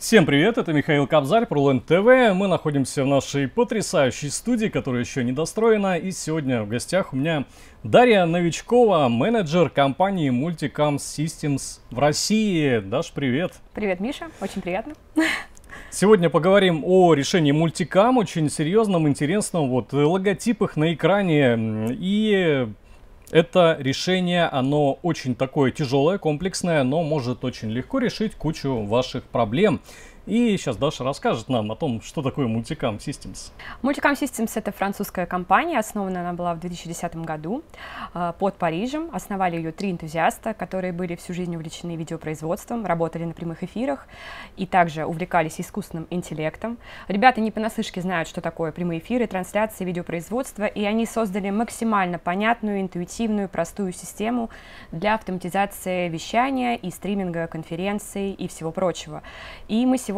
Всем привет, это Михаил Кобзарь, ProLand TV. Мы находимся в нашей потрясающей студии, которая еще не достроена. И сегодня в гостях у меня Дарья Новичкова, менеджер компании Multicam Systems в России. Даш, привет. Привет, Миша, очень приятно. Сегодня поговорим о решении мультикам, очень серьезном, интересном, вот логотипах на экране. И это решение, оно очень такое тяжелое, комплексное, но может очень легко решить кучу ваших проблем. И сейчас Даша расскажет нам о том, что такое Multicam Systems. Multicam Systems — это французская компания, основана она была в 2010 году э, под Парижем. Основали ее три энтузиаста, которые были всю жизнь увлечены видеопроизводством, работали на прямых эфирах и также увлекались искусственным интеллектом. Ребята не понаслышке знают, что такое прямые эфиры, трансляции, видеопроизводство, и они создали максимально понятную, интуитивную, простую систему для автоматизации вещания и стриминга конференций и всего прочего. И мы сегодня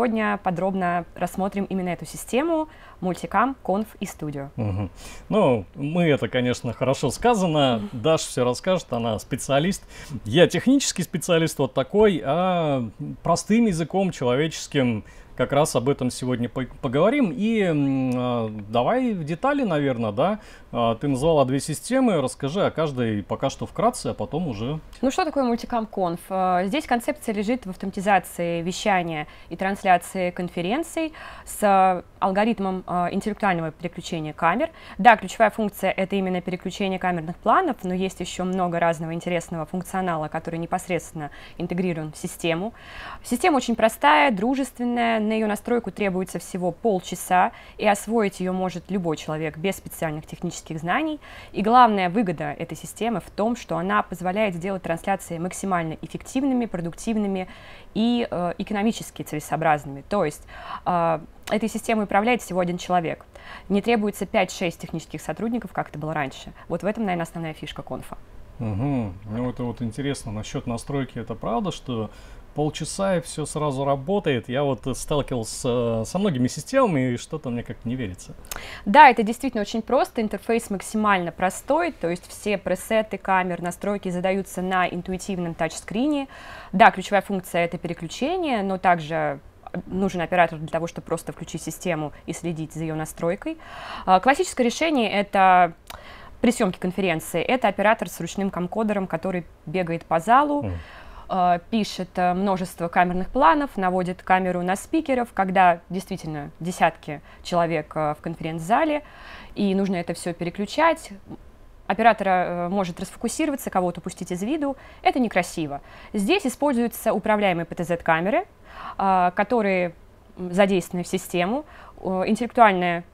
подробно рассмотрим именно эту систему мультикам, конф и студио. Угу. Ну, мы это, конечно, хорошо сказано. Даша все расскажет, она специалист. Я технический специалист вот такой, а простым языком человеческим как раз об этом сегодня поговорим. И э, давай в детали, наверное, да. Э, ты назвала две системы, расскажи о каждой пока что вкратце, а потом уже... Ну что такое мультикам конф? А, здесь концепция лежит в автоматизации вещания и трансляции конференций с алгоритмом интеллектуального переключения камер. Да, ключевая функция — это именно переключение камерных планов, но есть еще много разного интересного функционала, который непосредственно интегрирован в систему. Система очень простая, дружественная, на ее настройку требуется всего полчаса, и освоить ее может любой человек без специальных технических знаний. И главная выгода этой системы в том, что она позволяет сделать трансляции максимально эффективными, продуктивными и э, экономически целесообразными. То есть э, этой системой управляет всего один человек. Не требуется 5-6 технических сотрудников, как это было раньше. Вот в этом, наверное, основная фишка конфа. Угу. Ну, это вот интересно. Насчет настройки, это правда, что полчаса и все сразу работает. Я вот сталкивался со многими системами, и что-то мне как-то не верится. Да, это действительно очень просто. Интерфейс максимально простой, то есть все пресеты камер, настройки задаются на интуитивном тачскрине. Да, ключевая функция — это переключение, но также нужен оператор для того, чтобы просто включить систему и следить за ее настройкой. А, классическое решение — это при съемке конференции, это оператор с ручным камкодером, который бегает по залу, mm Э, пишет э, множество камерных планов, наводит камеру на спикеров, когда действительно десятки человек э, в конференц-зале, и нужно это все переключать. Оператор может расфокусироваться, кого-то упустить из виду. Это некрасиво. Здесь используются управляемые ПТЗ-камеры, которые задействованы в систему. Интеллектуальная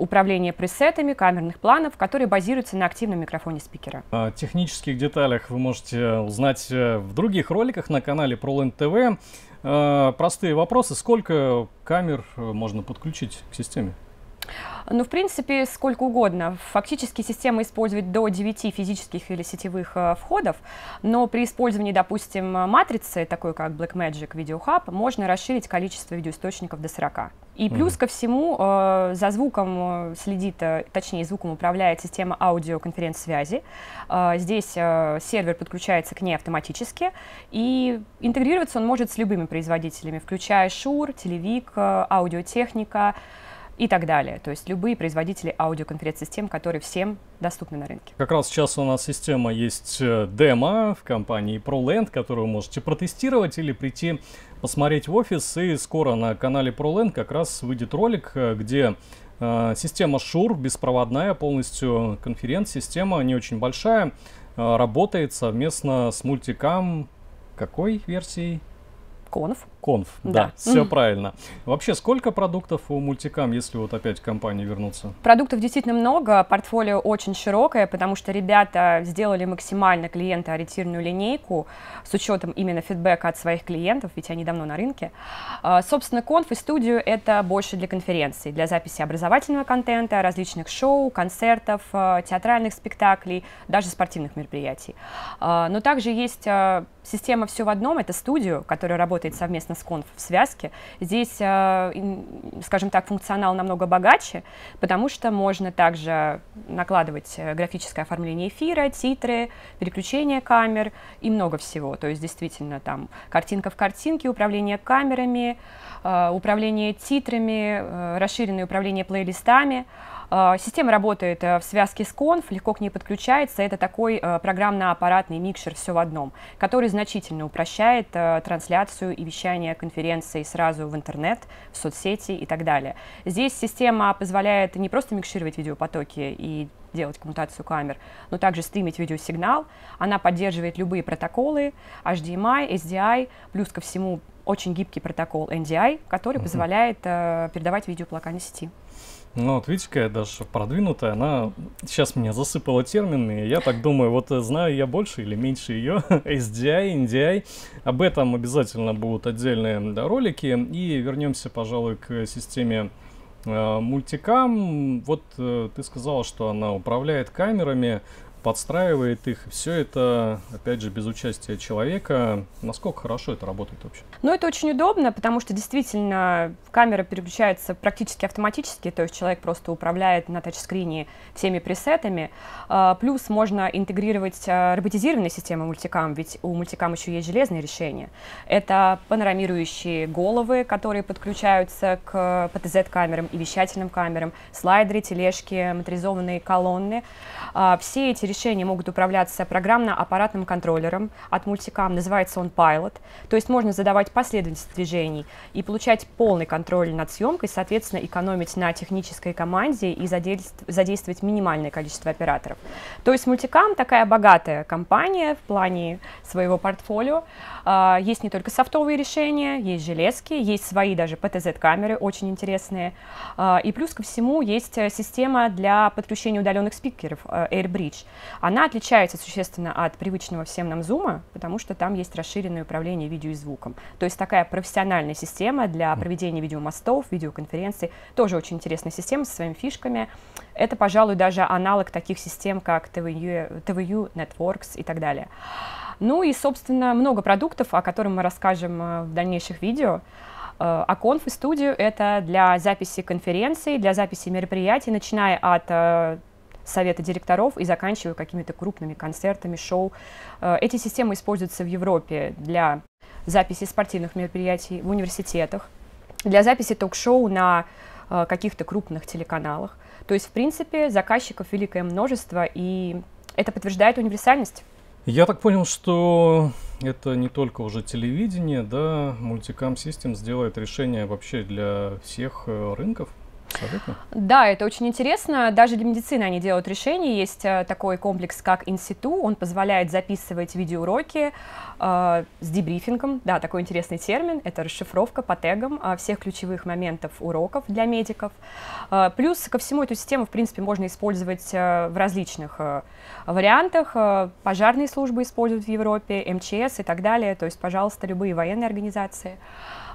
управление пресетами камерных планов, которые базируются на активном микрофоне спикера. О технических деталях вы можете узнать э, в других роликах на канале ProLand TV. Э, простые вопросы. Сколько камер э, можно подключить к системе? Ну, в принципе, сколько угодно. Фактически система использует до 9 физических или сетевых э, входов, но при использовании, допустим, матрицы, такой как Blackmagic Video Hub, можно расширить количество видеоисточников до 40. И плюс mm-hmm. ко всему, э, за звуком э, следит, э, точнее, звуком управляет система аудиоконференц-связи. Э, здесь э, сервер подключается к ней автоматически, и интегрироваться он может с любыми производителями, включая Shure, Телевик, э, аудиотехника, и так далее. То есть любые производители аудиоконференц-систем, которые всем доступны на рынке. Как раз сейчас у нас система есть демо в компании ProLand, которую вы можете протестировать или прийти посмотреть в офис. И скоро на канале ProLand как раз выйдет ролик, э, где э, система Shure беспроводная, полностью конференц-система, не очень большая, э, работает совместно с мультикам какой версией? Конф. Конф, да, да все mm. правильно. Вообще, сколько продуктов у мультикам, если вот опять к компании вернуться? Продуктов действительно много, портфолио очень широкое, потому что ребята сделали максимально клиентоориентированную линейку с учетом именно фидбэка от своих клиентов, ведь они давно на рынке. А, собственно, конф и студию — это больше для конференций, для записи образовательного контента, различных шоу, концертов, а, театральных спектаклей, даже спортивных мероприятий. А, но также есть система «Все в одном», это студию, которая работает совместно совместно с Conf в связке. Здесь, э, скажем так, функционал намного богаче, потому что можно также накладывать э, графическое оформление эфира, титры, переключение камер и много всего. То есть действительно там картинка в картинке, управление камерами, э, управление титрами, расширенное управление плейлистами. А, система работает э, в связке с Conf, легко к ней подключается. Это такой э, программно-аппаратный микшер все в одном, который значительно упрощает э, трансляцию и вещание конференций сразу в интернет, в соцсети и так далее. Здесь система позволяет не просто микшировать видеопотоки и делать коммутацию камер, но также стримить видеосигнал. Она поддерживает любые протоколы, HDMI, SDI, плюс ко всему очень гибкий протокол NDI, который uh-huh. позволяет э, передавать видео по локальной сети. Ну вот видите, какая даже продвинутая, она сейчас меня засыпала терминами, я так думаю, вот э, знаю я больше или меньше ее, SDI, NDI, об этом обязательно будут отдельные ролики, и вернемся, пожалуй, к системе э, мультикам. Вот э, ты сказала, что она управляет камерами, подстраивает их. Все это, опять же, без участия человека. Насколько хорошо это работает вообще? Ну, это очень удобно, потому что действительно камера переключается практически автоматически, то есть человек просто управляет на тачскрине всеми пресетами. А, плюс можно интегрировать а, роботизированные системы мультикам, ведь у мультикам еще есть железные решения. Это панорамирующие головы, которые подключаются к ПТЗ-камерам и вещательным камерам, слайдеры, тележки, моторизованные колонны. А, все эти решения могут управляться программно-аппаратным контроллером от мультикам, называется он Pilot. То есть можно задавать последовательность движений и получать полный контроль над съемкой, соответственно, экономить на технической команде и задействовать минимальное количество операторов. То есть мультикам такая богатая компания в плане своего портфолио. А, есть не только софтовые решения, есть железки, есть свои даже PTZ-камеры, очень интересные. А, и плюс ко всему есть э, система для подключения удаленных спикеров э, AirBridge. Она отличается существенно от привычного всем нам зума, потому что там есть расширенное управление видео и звуком. То есть такая профессиональная система для проведения видеомостов, видеоконференций. Тоже очень интересная система со своими фишками. Это, пожалуй, даже аналог таких систем, как TVU, TVU Networks и так далее. Ну и, собственно, много продуктов, о которых мы расскажем э, в дальнейших видео. Э, а и студию — это для записи конференций, для записи мероприятий, начиная от э, совета директоров и заканчивая какими-то крупными концертами, шоу. Э, эти системы используются в Европе для записи спортивных мероприятий в университетах, для записи ток-шоу на э, каких-то крупных телеканалах. То есть, в принципе, заказчиков великое множество, и это подтверждает универсальность. Я так понял, что это не только уже телевидение, да, Multicam Systems делает решение вообще для всех э, рынков. Абсолютно. Да, это очень интересно. Даже для медицины они делают решения. Есть э, такой комплекс, как Институ. Он позволяет записывать видеоуроки э, с дебрифингом. Да, такой интересный термин. Это расшифровка по тегам э, всех ключевых моментов уроков для медиков. Э, плюс ко всему эту систему, в принципе, можно использовать э, в различных э, вариантах. Э, пожарные службы используют в Европе, МЧС и так далее. То есть, пожалуйста, любые военные организации.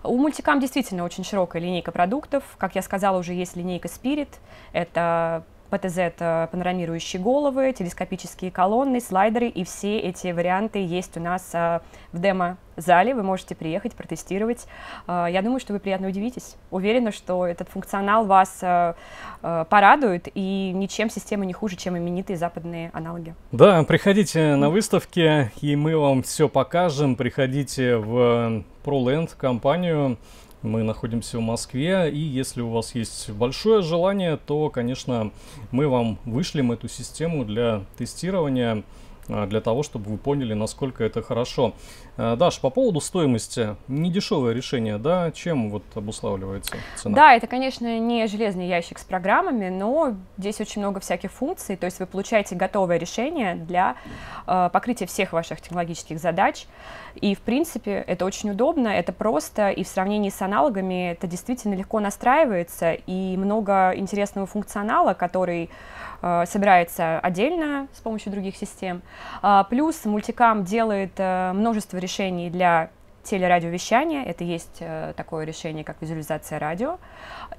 У мультикам действительно очень широкая линейка продуктов. Как я сказала, уже есть линейка Spirit. Это ПТЗ это панорамирующие головы, телескопические колонны, слайдеры, и все эти варианты есть у нас а, в демо-зале. Вы можете приехать, протестировать. А, я думаю, что вы приятно удивитесь. Уверена, что этот функционал вас а, порадует, и ничем система не хуже, чем именитые западные аналоги. Да, приходите на выставки, и мы вам все покажем. Приходите в ProLand компанию. Мы находимся в Москве, и если у вас есть большое желание, то, конечно, мы вам вышлем эту систему для тестирования, для того, чтобы вы поняли, насколько это хорошо. А, Даш, по поводу стоимости, недешевое решение, да, чем вот обуславливается цена? Да, это, конечно, не железный ящик с программами, но здесь очень много всяких функций, то есть вы получаете готовое решение для э, покрытия всех ваших технологических задач, и, в принципе, это очень удобно, это просто, и в сравнении с аналогами это действительно легко настраивается, и много интересного функционала, который собирается отдельно с помощью других систем. Э, плюс мультикам делает э, множество решений для телерадиовещание, это есть э, такое решение, как визуализация радио,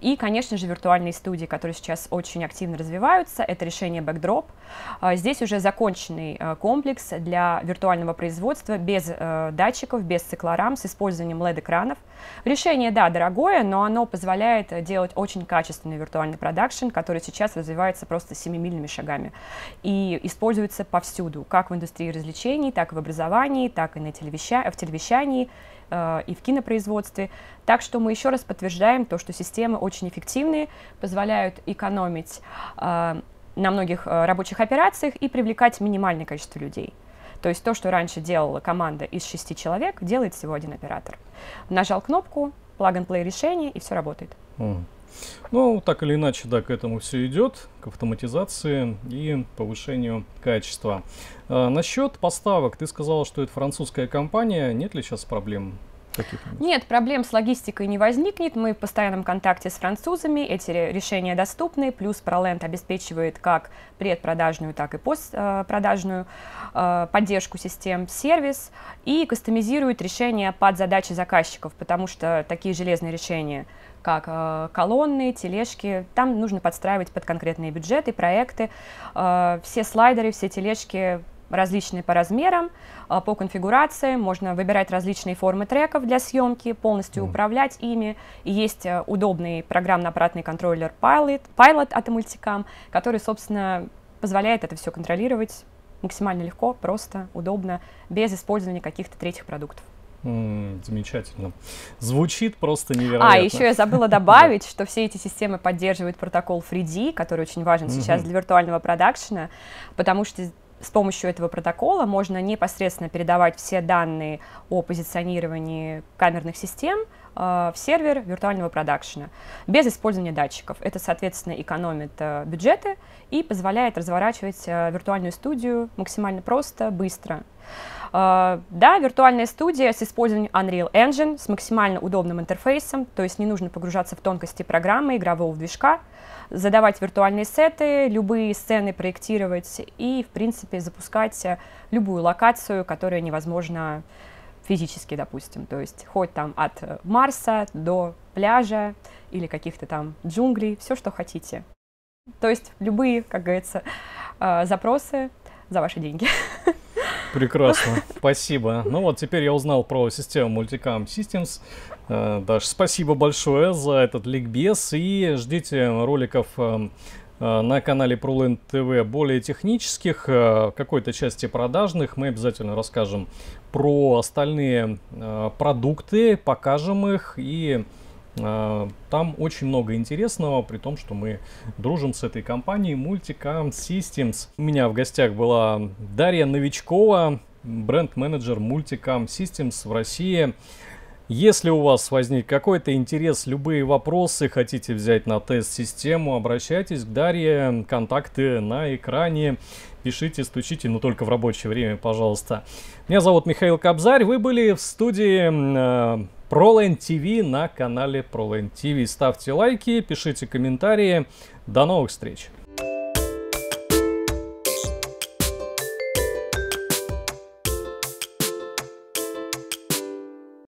и, конечно же, виртуальные студии, которые сейчас очень активно развиваются, это решение Backdrop. Э, здесь уже законченный э, комплекс для виртуального производства без э, датчиков, без циклорам, с использованием LED-экранов. Решение, да, дорогое, но оно позволяет делать очень качественный виртуальный продакшн, который сейчас развивается просто семимильными шагами и используется повсюду, как в индустрии развлечений, так и в образовании, так и на телевеща... в телевещании, и в кинопроизводстве. Так что мы еще раз подтверждаем то, что системы очень эффективные, позволяют экономить э, на многих э, рабочих операциях и привлекать минимальное количество людей. То есть то, что раньше делала команда из шести человек, делает всего один оператор. Нажал кнопку, plug-and-play решение, и все работает. Mm. Ну, так или иначе, да, к этому все идет, к автоматизации и повышению качества. А, насчет поставок, ты сказала, что это французская компания. Нет ли сейчас проблем нет, проблем с логистикой не возникнет. Мы в постоянном контакте с французами, эти решения доступны, плюс ProLand обеспечивает как предпродажную, так и постпродажную э, поддержку систем, сервис и кастомизирует решения под задачи заказчиков, потому что такие железные решения как э, колонны, тележки. Там нужно подстраивать под конкретные бюджеты, проекты. Э, все слайдеры, все тележки различные по размерам, э, по конфигурации. Можно выбирать различные формы треков для съемки, полностью mm. управлять ими. И есть э, удобный программно-аппаратный контроллер Pilot, Pilot от Multicam, который, собственно, позволяет это все контролировать максимально легко, просто, удобно, без использования каких-то третьих продуктов. М-м, замечательно. Звучит просто невероятно. А, еще я забыла добавить, что все эти системы поддерживают протокол FreeD, который очень важен сейчас для виртуального продакшена, потому что с помощью этого протокола можно непосредственно передавать все данные о позиционировании камерных систем э, в сервер виртуального продакшена без использования датчиков. Это, соответственно, экономит э, бюджеты и позволяет разворачивать э, виртуальную студию максимально просто, быстро. Uh, да, виртуальная студия с использованием Unreal Engine, с максимально удобным интерфейсом, то есть не нужно погружаться в тонкости программы, игрового движка, задавать виртуальные сеты, любые сцены проектировать и, в принципе, запускать любую локацию, которая невозможна физически, допустим. То есть хоть там от Марса до пляжа или каких-то там джунглей, все, что хотите. То есть любые, как говорится, а, запросы за ваши деньги. Прекрасно, спасибо. Ну вот теперь я узнал про систему Multicam Systems. Э, Даш, спасибо большое за этот ликбез и ждите роликов э, э, на канале ProLand TV более технических, какой-то части продажных. Мы обязательно расскажем про остальные продукты, покажем их и там очень много интересного, при том, что мы дружим с этой компанией Multicam Systems. У меня в гостях была Дарья Новичкова, бренд-менеджер Multicam Systems в России. Если у вас возник какой-то интерес, любые вопросы, хотите взять на тест систему, обращайтесь к Дарье, контакты на экране, пишите, стучите, но только в рабочее время, пожалуйста. Меня зовут Михаил Кобзарь, вы были в студии э, ProLand TV на канале ProLand TV. Ставьте лайки, пишите комментарии. До новых встреч!